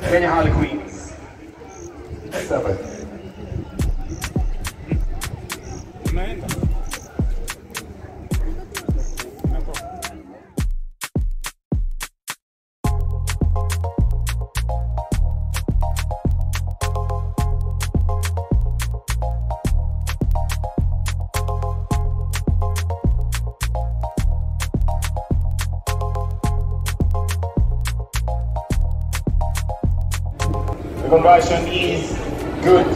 Kenya Harlequins. Seven. The conversion is good.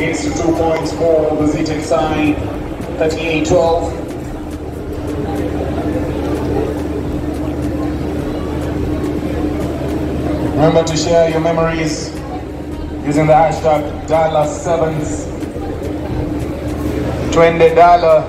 Leads to two points for the Zetech side. 38-12. Remember to share your memories using the hashtag Dala7s. Twende Dala.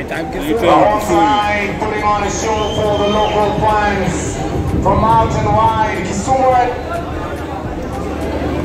Haitaki Alongside putting on a show for the local fans from mountain wide, Kisumu.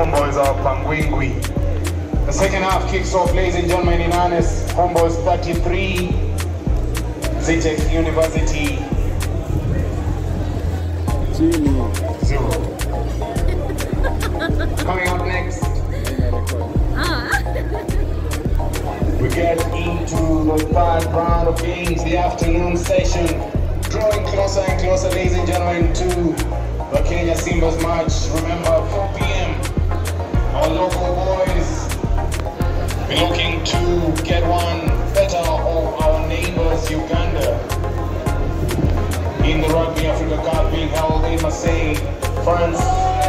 Homeboyz are Pangwingwi. The second half kicks off, ladies and gentlemen, in earnest. Homeboyz 33, Zetech University Chini. 0. Coming up next, we get into the third round of games, the afternoon session. Drawing closer and closer, ladies and gentlemen, to the Kenya Simbas match. Remember, 4 p.m. Our local boys looking to get one better of our neighbors, Uganda. In the Rugby Africa Cup being held in Marseille, France.